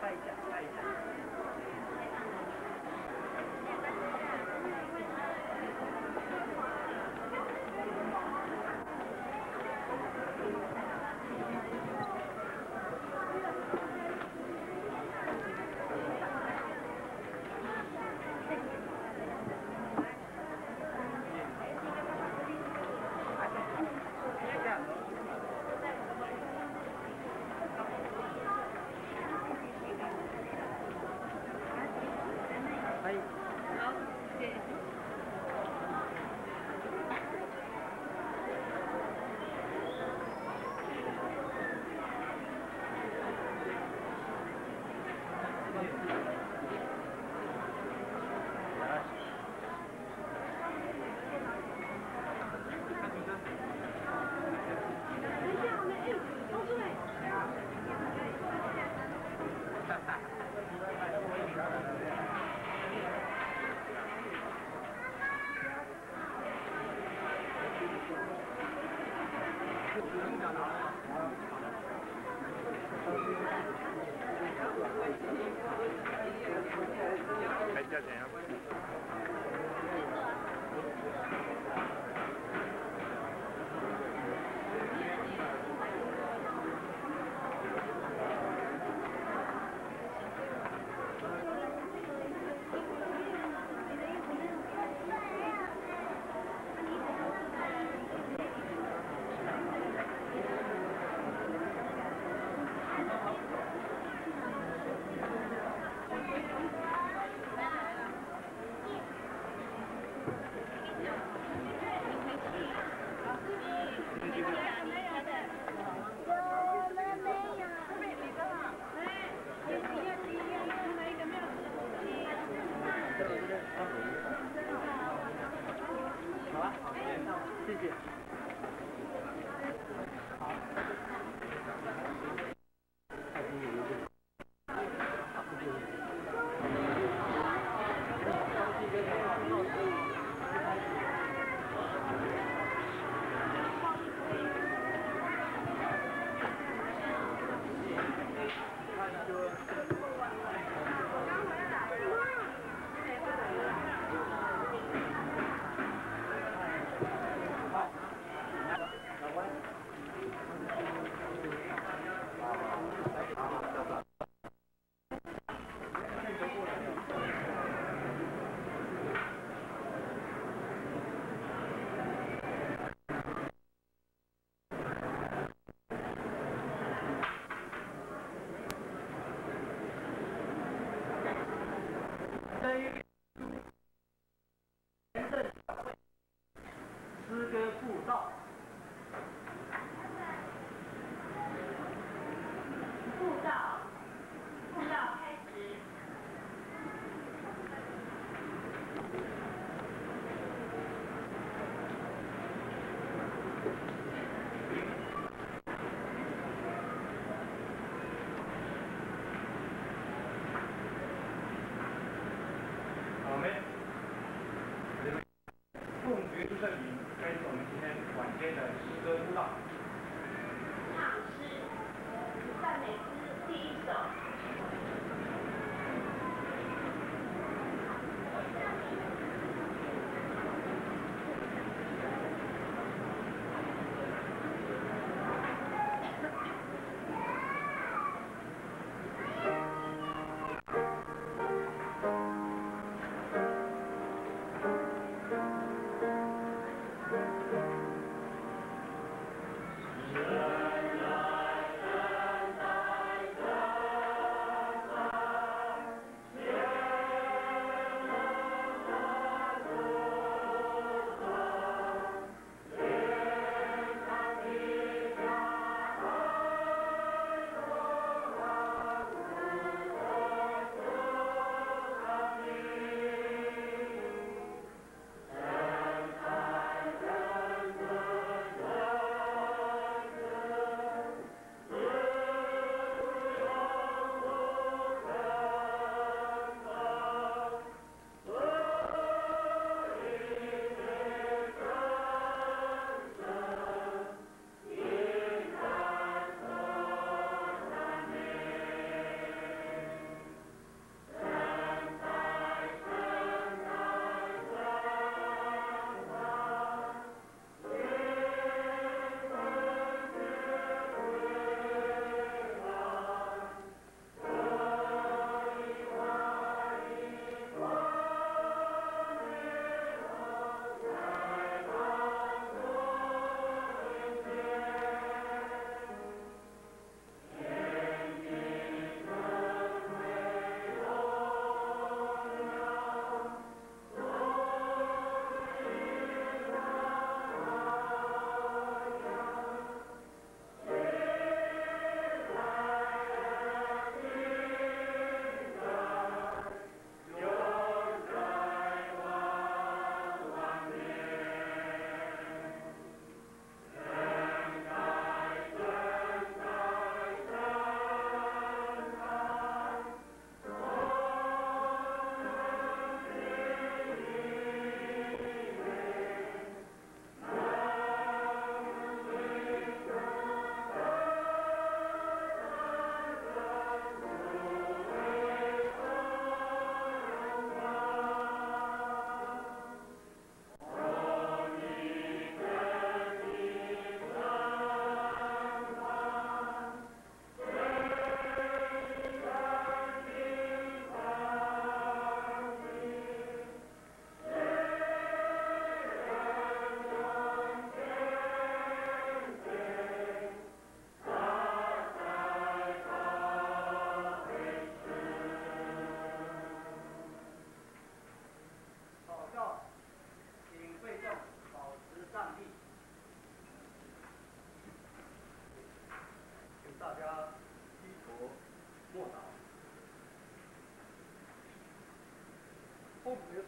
打一下。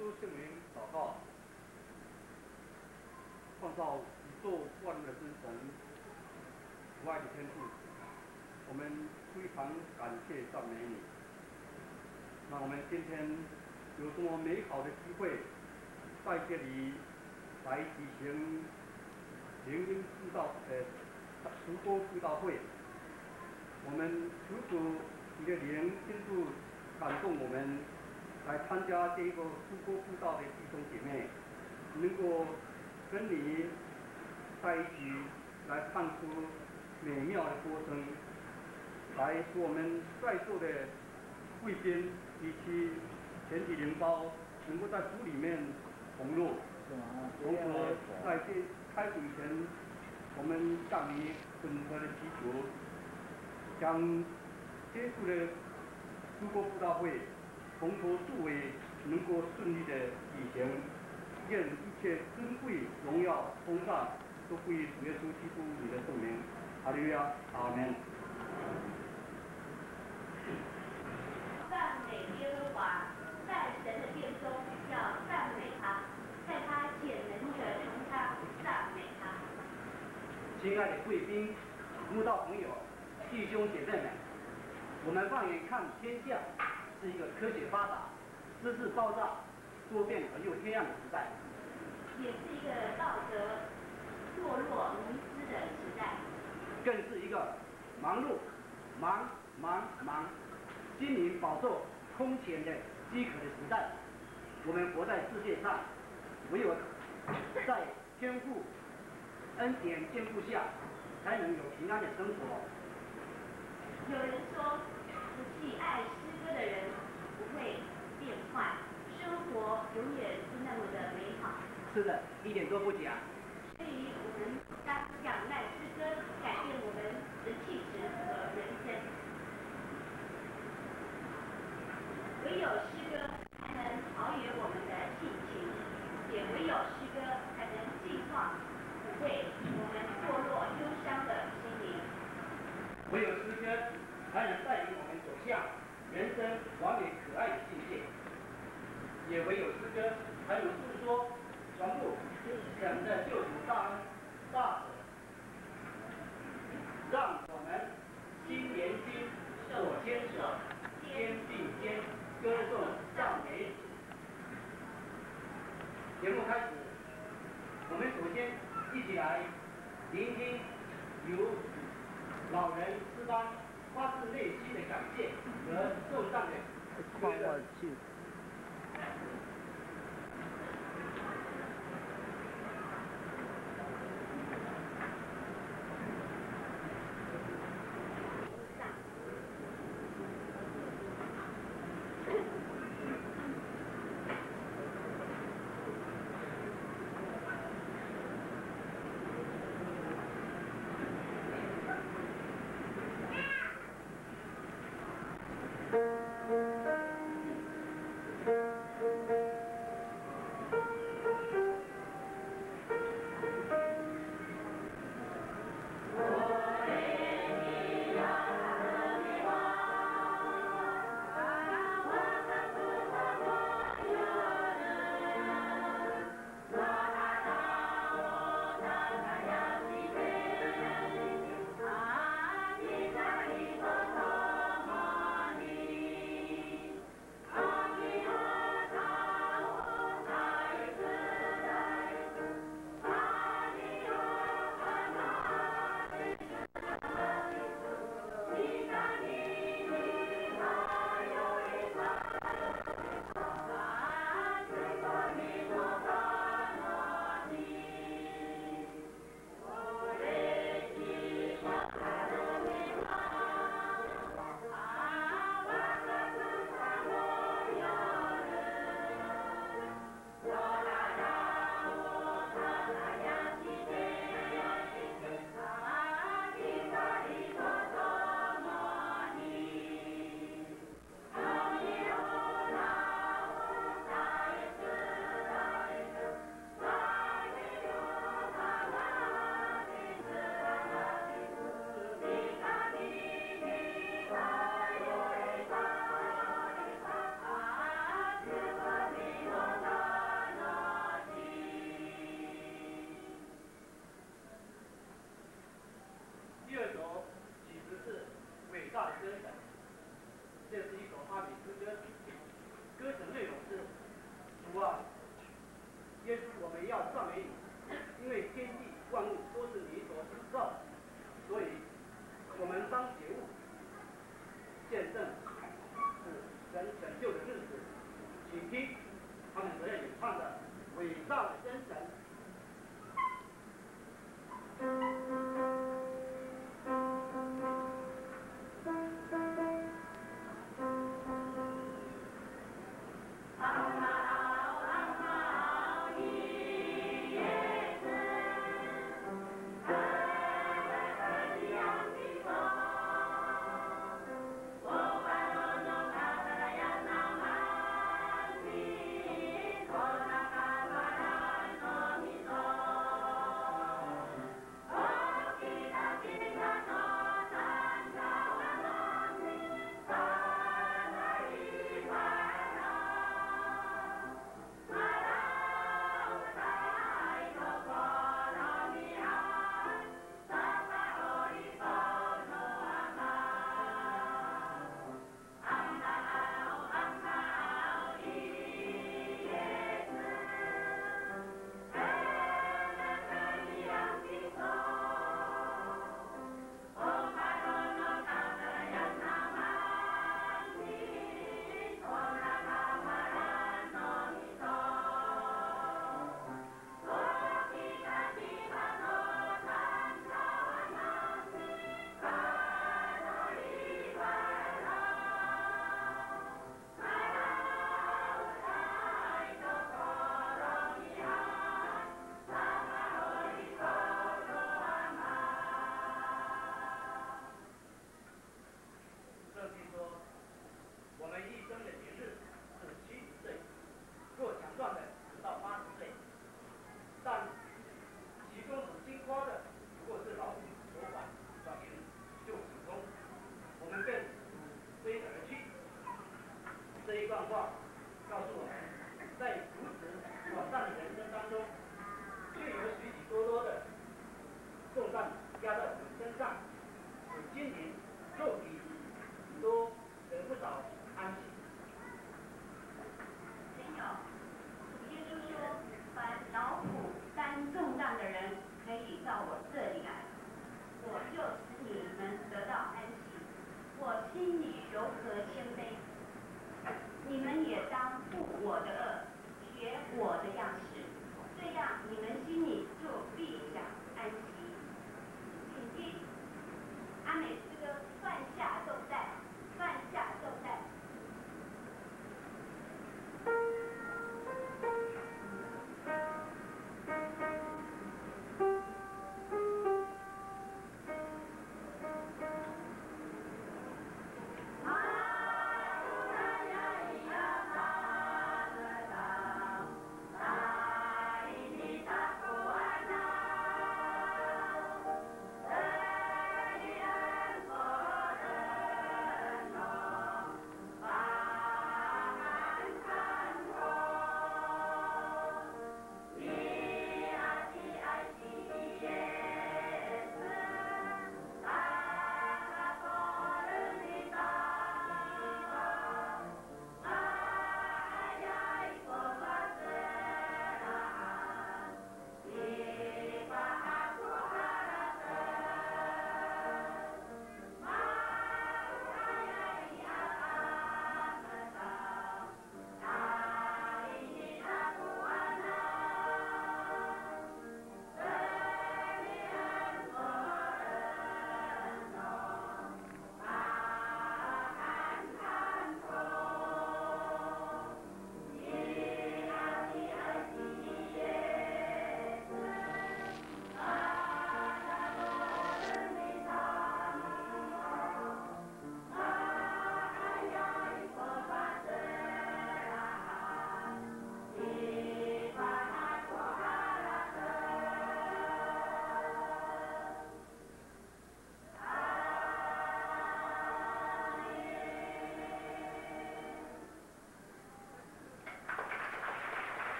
稣圣名祷告，创造宇宙万物的真神，无爱的天父，我们非常感谢赞美你。那我们今天有这么美好的机会，在这里来举行灵音布道呃直播布道会，我们求主你的灵亲自感动我们。来参加这个出国布道的弟兄姐妹，能够跟你在一起来唱出美妙的歌声，来使我们在座的贵宾以及全体同胞能够在主里面同乐。同时，在这开始以前，我们向你恳恳的祈求，将结束的出国布道会。从头至尾能够顺利的举行，愿一切尊贵、荣耀、丰盛都归于主耶稣基督你的圣名。哈利路亚，阿门。赞美耶和华，在神的殿中要赞美他，在他显能者中他赞美他。亲爱的贵宾、慕道朋友、弟兄姐妹们，我们放眼看天下。是一个科学发达、知识爆炸、多变而又黑暗的时代，也是一个道德堕落迷失的时代，更是一个忙碌、忙忙忙、心灵饱受空前的饥渴的时代。我们活在世界上，唯有在天赋恩典兼顾下，才能有平安的生活。有人说，不弃爱诗歌。的人不会变坏，生活永远是那么的美好。是的，一点都不假。对于我们当仰赖之歌改变我们的气质和人生，唯有诗歌才能陶冶我们的性情，也唯有诗歌才能净化抚慰我们堕落忧伤的心灵。唯有诗歌才能带领我们走向。人生完美可爱的境界，也唯有诗歌才能诉说全部神的救赎大恩大德，让我们心连心，手牵手，肩并肩，歌颂赞美。节目开始，我们首先一起来聆听由老人诗班。发自内心的感谢和受上的伟大的真神。o'clock.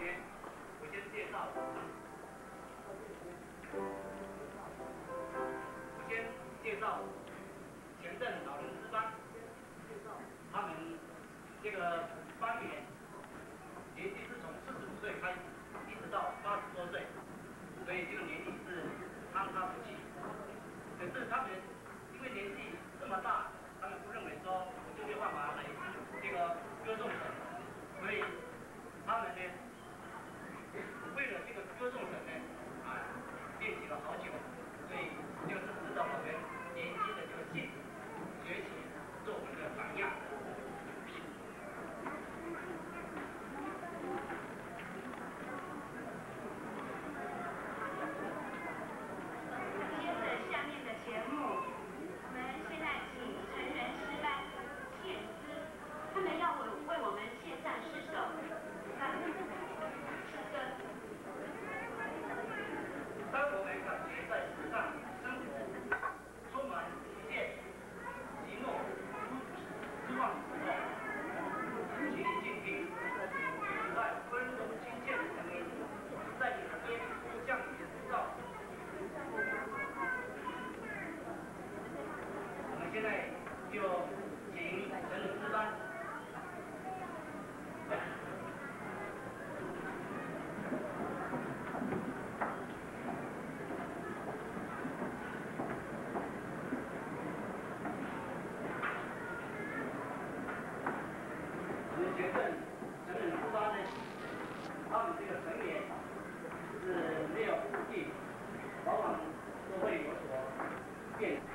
我先介绍，我先介绍全镇老人之邦。他们这个八年，年纪是从四十五岁开始，一直到八十多岁，所以这个年纪是参差不齐。可是他们因为年纪这么大，他们不认为说就没有办法来这个歌颂神，所以他们呢，为了这个歌颂神呢，啊，练习了好久，所以就是知道我们年轻的这个信学习做我们的榜样。接着下面的节目，我们现在请成人诗班献诗，他们要为为我们献上诗首，那诗歌。当我们感觉在世上生活充满疲倦、寂寞、失望的时候，请你静听，在温柔亲切的声音，在你耳边向你呼召。我们现在就请成人诗班。我们学生成人出发呢，他们这个成员是没有固定，往往都会有所变。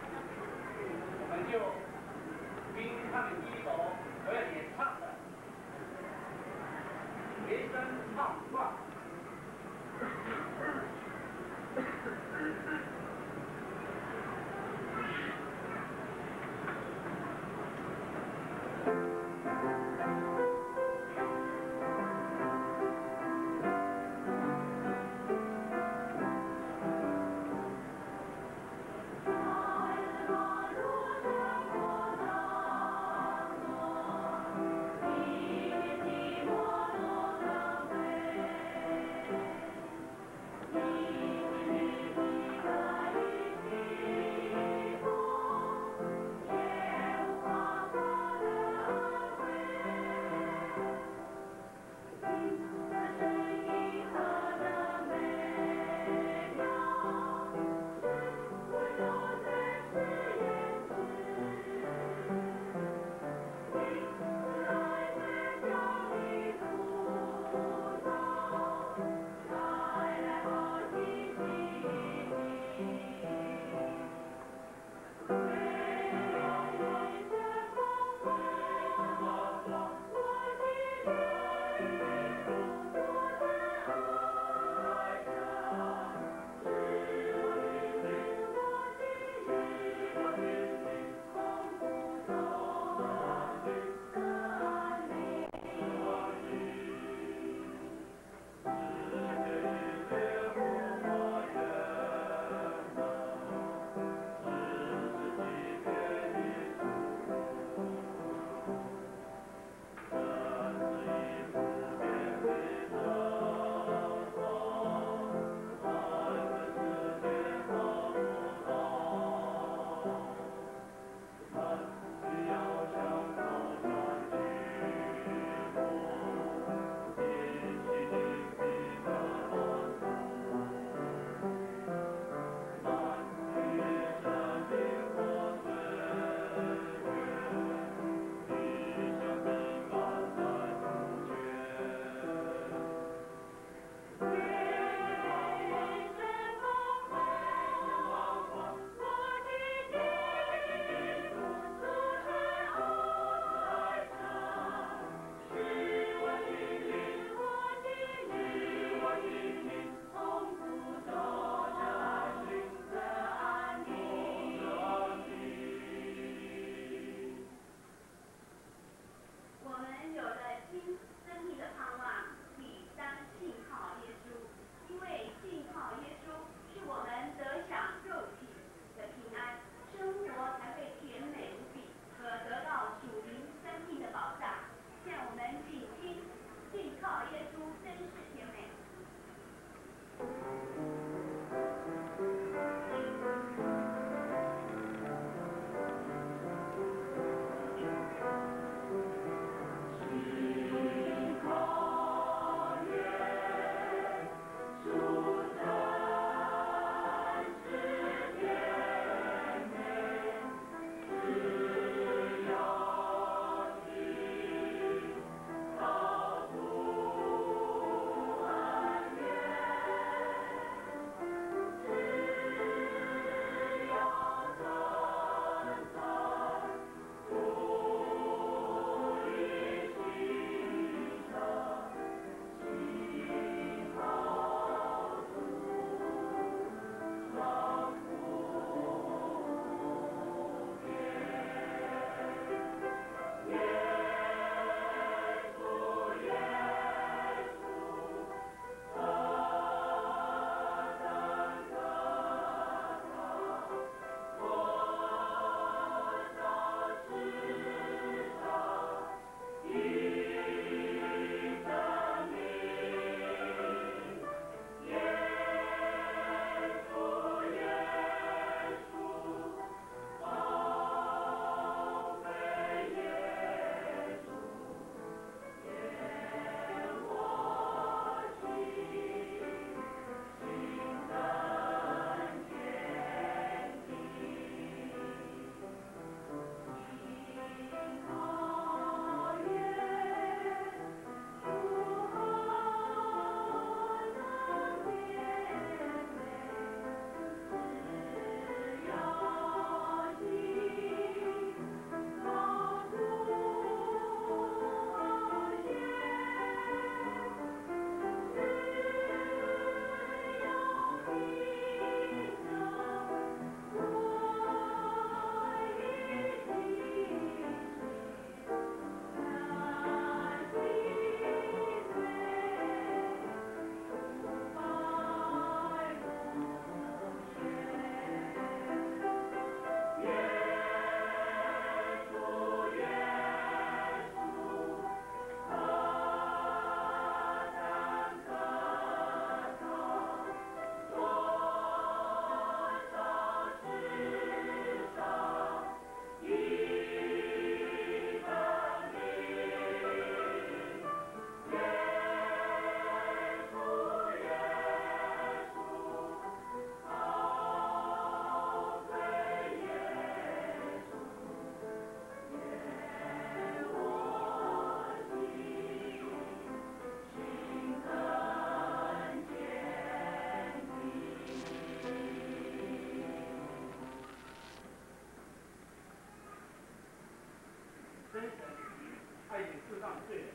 派遣世上罪人，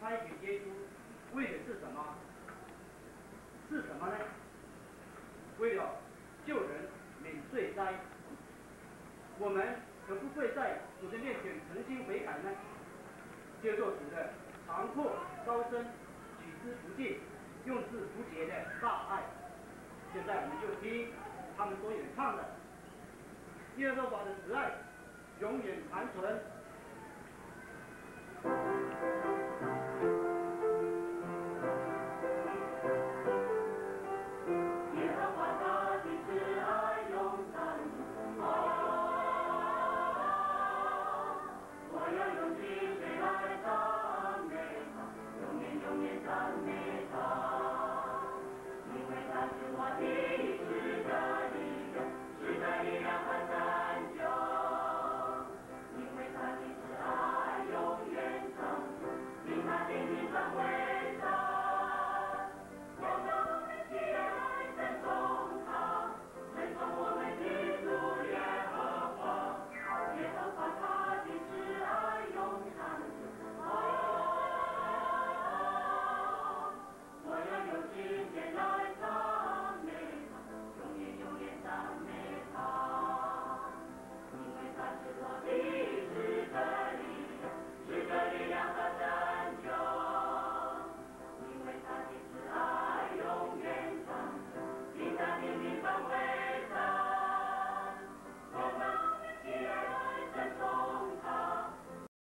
派遣耶稣，为的是什么？是什么呢？为了救人免罪灾。我们可不会在主的面前诚心悔改呢，接受主的长阔高深、取之不尽、用之不竭的大爱。现在我们就听他们所演唱的《耶和华的慈爱》。永远长存。